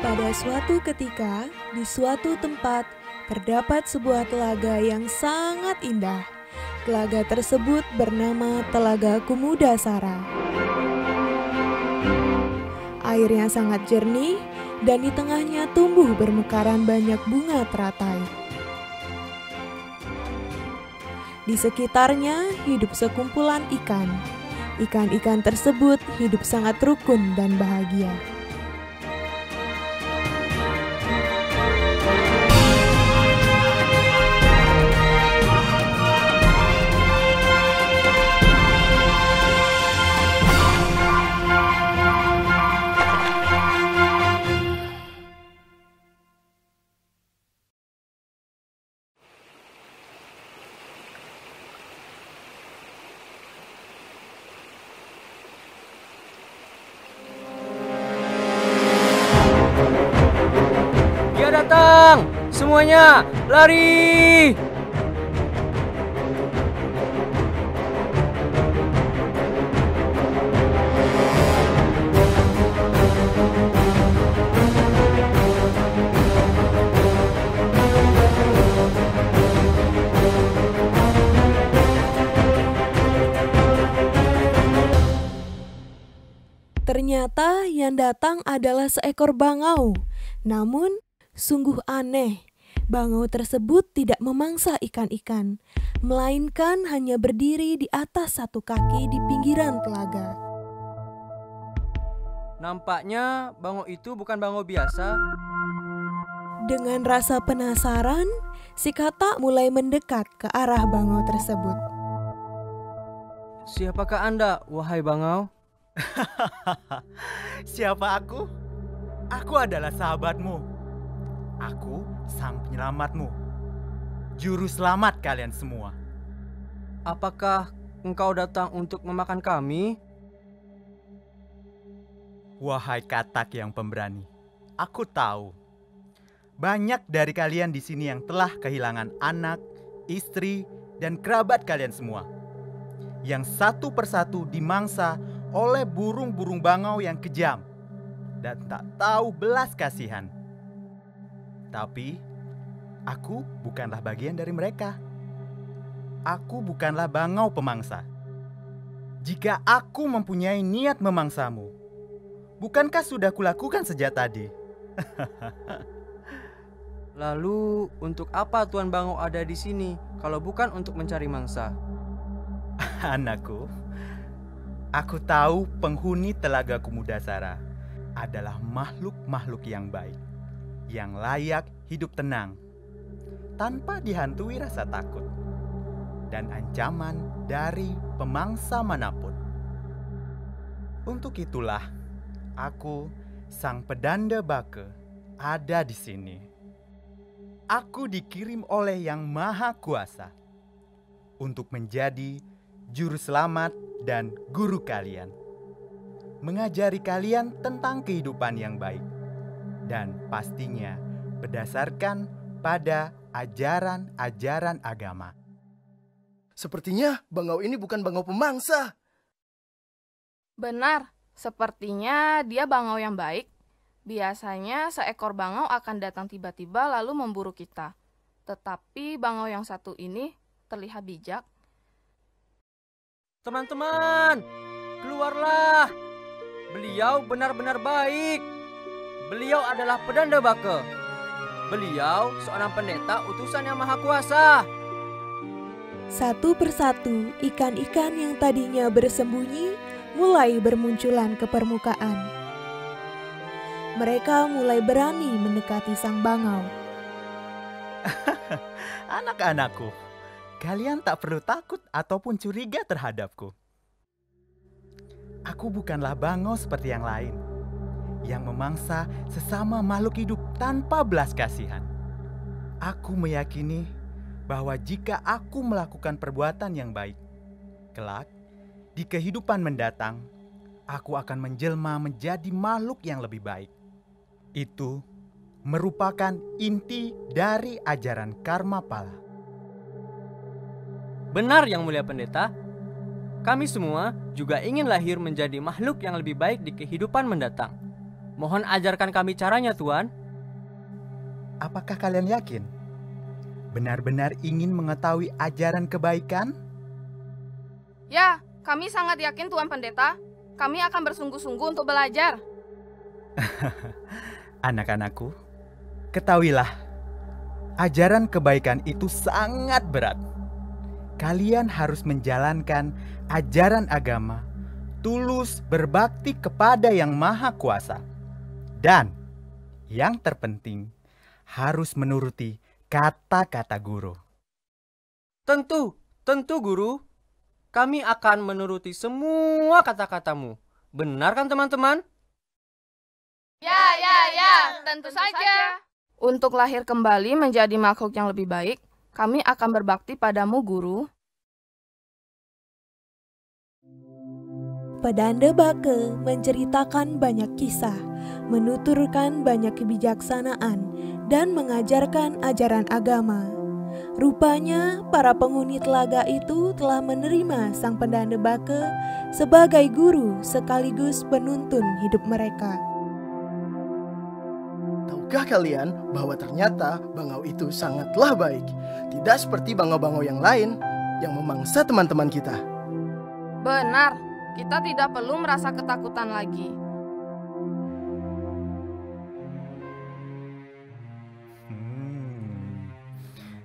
Pada suatu ketika, di suatu tempat, terdapat sebuah telaga yang sangat indah. Telaga tersebut bernama Telaga Kumudasara. Airnya sangat jernih dan di tengahnya tumbuh bermekaran banyak bunga teratai. Di sekitarnya hidup sekumpulan ikan. Ikan-ikan tersebut hidup sangat rukun dan bahagia. Datang! Semuanya, lari! Ternyata yang datang adalah seekor bangau. Namun, sungguh aneh. Bangau tersebut tidak memangsa ikan-ikan, melainkan hanya berdiri di atas satu kaki di pinggiran telaga. Nampaknya bangau itu bukan bangau biasa. Dengan rasa penasaran, si kata mulai mendekat ke arah bangau tersebut. Siapakah Anda, wahai bangau? Siapa aku? Aku adalah sahabatmu. Aku sang penyelamatmu. Juru selamat kalian semua. Apakah engkau datang untuk memakan kami? Wahai katak yang pemberani, aku tahu banyak dari kalian di sini yang telah kehilangan anak, istri, dan kerabat kalian semua. Yang satu persatu dimangsa oleh burung-burung bangau yang kejam dan tak tahu belas kasihan. Tapi aku bukanlah bagian dari mereka. Aku bukanlah bangau pemangsa. Jika aku mempunyai niat memangsamu, bukankah sudah kulakukan sejak tadi? Lalu untuk apa Tuan Bangau ada di sini kalau bukan untuk mencari mangsa? Anakku, aku tahu penghuni Telaga Kumudasara adalah makhluk-makhluk yang baik, yang layak hidup tenang, tanpa dihantui rasa takut dan ancaman dari pemangsa mana pun. Untuk itulah, aku, sang pedanda bake, ada di sini. Aku dikirim oleh Yang Maha Kuasa untuk menjadi juru selamat dan guru kalian. Mengajari kalian tentang kehidupan yang baik dan pastinya berdasarkan pada ajaran-ajaran agama. Sepertinya bangau ini bukan bangau pemangsa. Benar, sepertinya dia bangau yang baik. Biasanya seekor bangau akan datang tiba-tiba lalu memburu kita. Tetapi bangau yang satu ini terlihat bijak. Teman-teman, keluarlah. Beliau benar-benar baik. Beliau adalah pedanda bake. Beliau seorang pendeta utusan yang maha kuasa. Satu persatu, ikan-ikan yang tadinya bersembunyi mulai bermunculan ke permukaan. Mereka mulai berani mendekati sang bangau. Anak-anakku, kalian tak perlu takut ataupun curiga terhadapku. Aku bukanlah bangau seperti yang lain, yang memangsa sesama makhluk hidup tanpa belas kasihan. Aku meyakini bahwa jika aku melakukan perbuatan yang baik, kelak di kehidupan mendatang, aku akan menjelma menjadi makhluk yang lebih baik. Itu merupakan inti dari ajaran karma pala. Benar yang mulia pendeta. Kami semua juga ingin lahir menjadi makhluk yang lebih baik di kehidupan mendatang. Mohon ajarkan kami caranya, Tuan. Apakah kalian yakin? Benar-benar ingin mengetahui ajaran kebaikan? Ya, kami sangat yakin Tuan Pendeta. Kami akan bersungguh-sungguh untuk belajar. Anak-anakku, ketahuilah, ajaran kebaikan itu sangat berat. Kalian harus menjalankan ajaran agama, tulus berbakti kepada Yang Maha Kuasa, dan yang terpenting harus menuruti kata-kata guru. Tentu, tentu guru. Kami akan menuruti semua kata-katamu. Benar kan teman-teman? Ya, ya, ya, tentu saja. Untuk lahir kembali menjadi makhluk yang lebih baik, kami akan berbakti padamu, Guru. Pedanda Bake menceritakan banyak kisah, menuturkan banyak kebijaksanaan, dan mengajarkan ajaran agama. Rupanya, para penghuni telaga itu telah menerima sang pendanda Bake sebagai guru sekaligus penuntun hidup mereka. Tahukah kalian bahwa ternyata bangau itu sangatlah baik? Tidak seperti bangau-bangau yang lain yang memangsa teman-teman kita. Benar, kita tidak perlu merasa ketakutan lagi.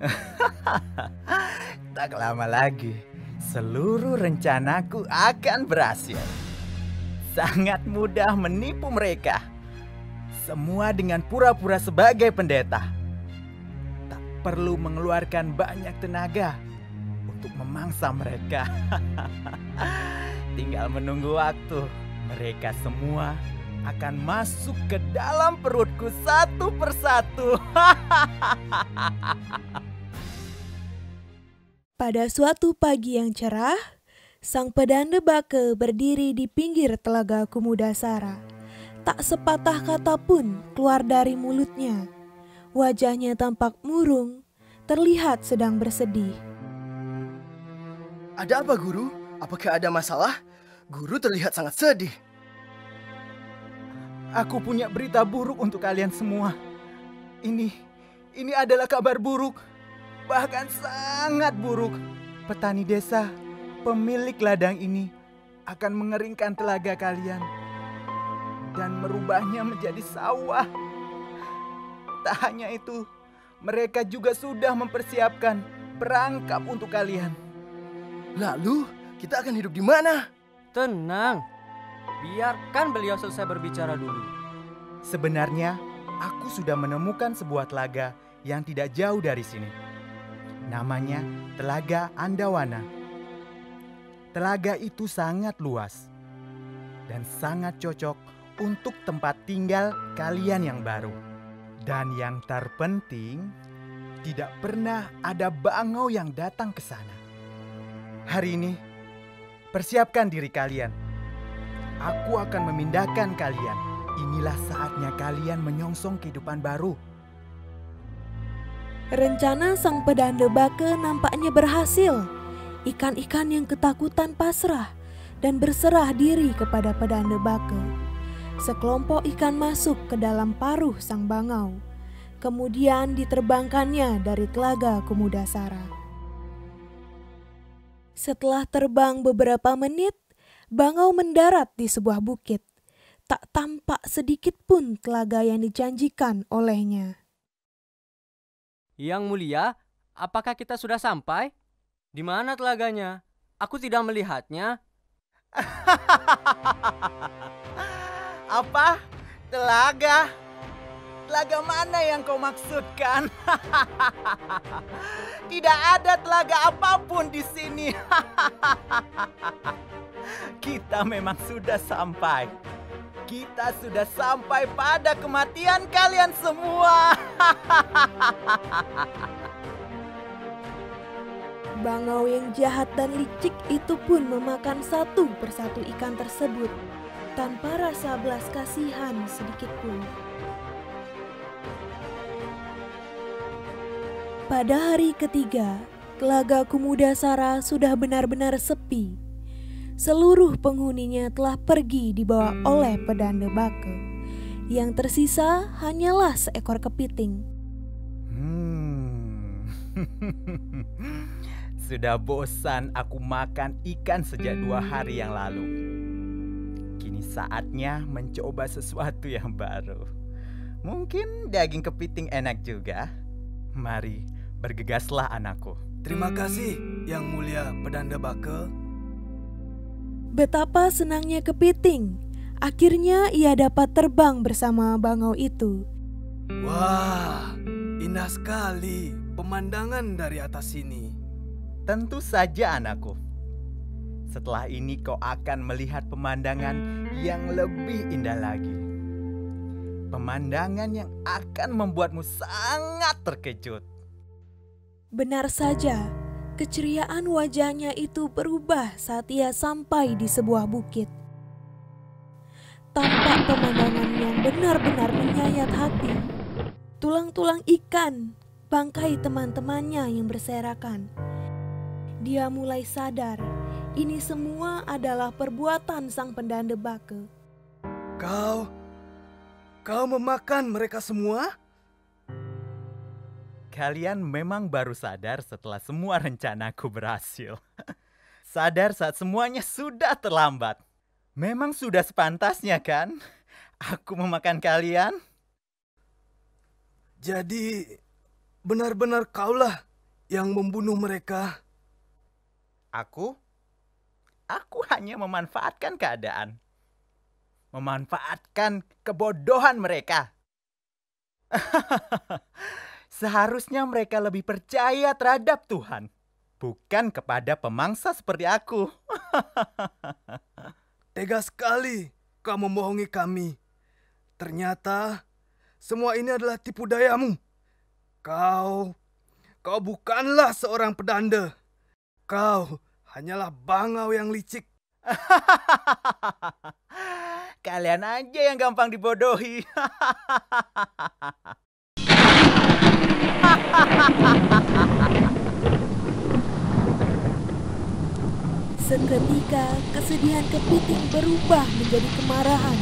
tak lama lagi, seluruh rencanaku akan berhasil. Sangat mudah menipu mereka. Semua dengan pura-pura sebagai pendeta. Tak perlu mengeluarkan banyak tenaga untuk memangsa mereka. Tinggal menunggu waktu. Mereka semua akan masuk ke dalam perutku satu persatu. Pada suatu pagi yang cerah, sang pedanda Bake berdiri di pinggir telaga Kumudasara. Tak sepatah kata pun keluar dari mulutnya. Wajahnya tampak murung, terlihat sedang bersedih. Ada apa guru? Apakah ada masalah? Guru terlihat sangat sedih. Aku punya berita buruk untuk kalian semua. Ini, ini adalah kabar buruk. Bahkan sangat buruk. Petani desa, pemilik ladang ini akan mengeringkan telaga kalian dan merubahnya menjadi sawah. Tak hanya itu, mereka juga sudah mempersiapkan perangkap untuk kalian. Lalu, kita akan hidup di mana? Tenang. Biarkan beliau selesai berbicara dulu. Sebenarnya, aku sudah menemukan sebuah telaga yang tidak jauh dari sini. Namanya Telaga Andawana. Telaga itu sangat luas dan sangat cocok untuk tempat tinggal kalian yang baru. Dan yang terpenting, tidak pernah ada bangau yang datang ke sana. Hari ini, persiapkan diri kalian. Aku akan memindahkan kalian. Inilah saatnya kalian menyongsong kehidupan baru. Rencana sang pedanda Bake nampaknya berhasil. Ikan-ikan yang ketakutan pasrah dan berserah diri kepada pedanda Bake. Sekelompok ikan masuk ke dalam paruh sang bangau. Kemudian diterbangkannya dari telaga Kumudasara. Setelah terbang beberapa menit, bangau mendarat di sebuah bukit. Tak tampak sedikit pun telaga yang dijanjikan olehnya. Yang mulia, apakah kita sudah sampai? Di mana telaganya? Aku tidak melihatnya. Apa? Telaga? Telaga mana yang kau maksudkan? Tidak ada telaga apa pun di sini. Kita memang sudah sampai. Kita sudah sampai pada kematian kalian semua. Bangau yang jahat dan licik itu pun memakan satu persatu ikan tersebut tanpa rasa belas kasihan sedikit pun. Pada hari ketiga, Telaga Kumudasara sudah benar-benar sepi. Seluruh penghuninya telah pergi dibawa oleh pedanda Bake. Yang tersisa hanyalah seekor kepiting. Hmm. Sudah bosan aku makan ikan sejak dua hari yang lalu. Kini saatnya mencoba sesuatu yang baru. Mungkin daging kepiting enak juga. Mari, bergegaslah anakku. Terima kasih, Yang Mulia Pedanda Bake. Betapa senangnya kepiting. Akhirnya ia dapat terbang bersama bangau itu. Wah, indah sekali pemandangan dari atas sini. Tentu saja anakku. Setelah ini kau akan melihat pemandangan yang lebih indah lagi. Pemandangan yang akan membuatmu sangat terkejut. Benar saja, keceriaan wajahnya itu berubah saat ia sampai di sebuah bukit. Tampak pemandangan yang benar-benar menyayat hati. Tulang-tulang ikan, bangkai teman-temannya yang berserakan dia mulai sadar ini semua adalah perbuatan sang pendanda bake. Kau, kau memakan mereka semua? Kalian memang baru sadar setelah semua rencanaku berhasil. sadar saat semuanya sudah terlambat. Memang sudah sepantasnya kan? Aku memakan kalian? Jadi, benar-benar kaulah yang membunuh mereka. Aku? Aku hanya memanfaatkan keadaan. Memanfaatkan kebodohan mereka. Seharusnya mereka lebih percaya terhadap Tuhan, bukan kepada pemangsa seperti aku. Tega sekali kau membohongi kami. Ternyata semua ini adalah tipu dayamu. Kau, kau bukanlah seorang pedanda. Kau hanyalah bangau yang licik. Kalian aja yang gampang dibodohi. Seketika kesedihan kepiting berubah menjadi kemarahan.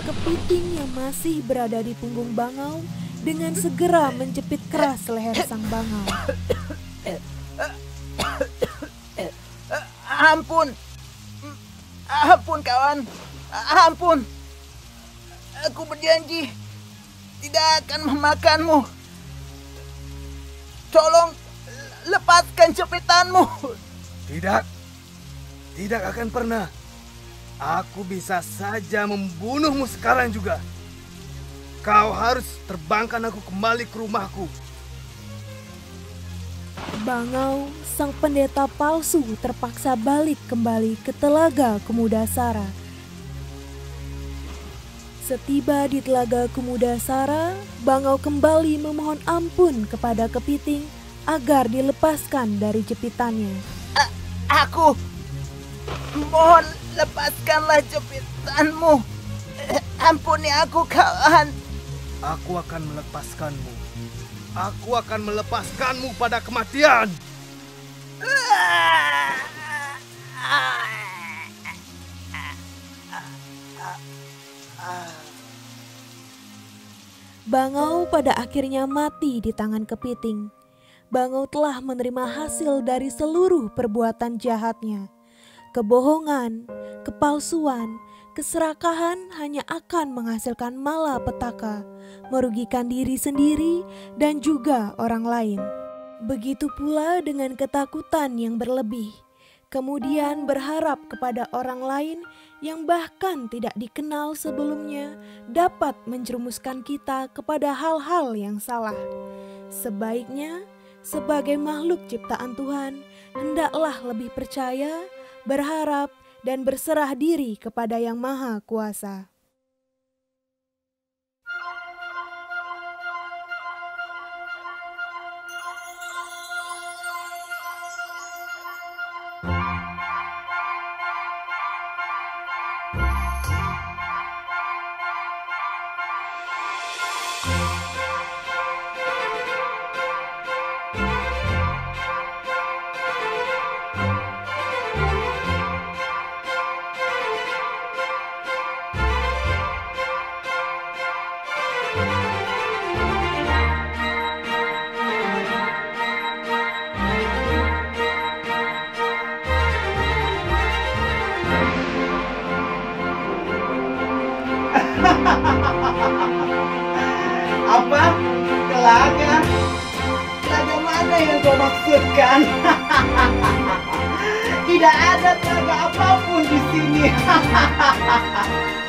Kepiting yang masih berada di punggung bangau dengan segera menjepit keras leher sang bangau. Ampun. Ampun kawan. Ampun. Aku berjanji tidak akan memakanmu. Tolong lepaskan jepitanmu. Tidak. Tidak akan pernah. Aku bisa saja membunuhmu sekarang juga. Kau harus terbangkan aku kembali ke rumahku. Bangau, sang pendeta palsu terpaksa balik kembali ke Telaga Kemudasara. Setiba di Telaga Kemudasara, Bangau kembali memohon ampun kepada kepiting agar dilepaskan dari jepitannya. A aku mohon lepaskanlah jepitanmu. Ampuni aku kawan. Aku akan melepaskanmu. Aku akan melepaskanmu pada kematian. Bangau pada akhirnya mati di tangan kepiting. Bangau telah menerima hasil dari seluruh perbuatan jahatnya. Kebohongan, kepalsuan, keserakahan hanya akan menghasilkan malapetaka, merugikan diri sendiri dan juga orang lain. Begitu pula dengan ketakutan yang berlebih, kemudian berharap kepada orang lain yang bahkan tidak dikenal sebelumnya dapat menjerumuskan kita kepada hal-hal yang salah. Sebaiknya, sebagai makhluk ciptaan Tuhan, hendaklah lebih percaya, berharap, dan berserah diri kepada Yang Maha Kuasa. Yang kau maksudkan? Tidak ada telaga apa pun di sini.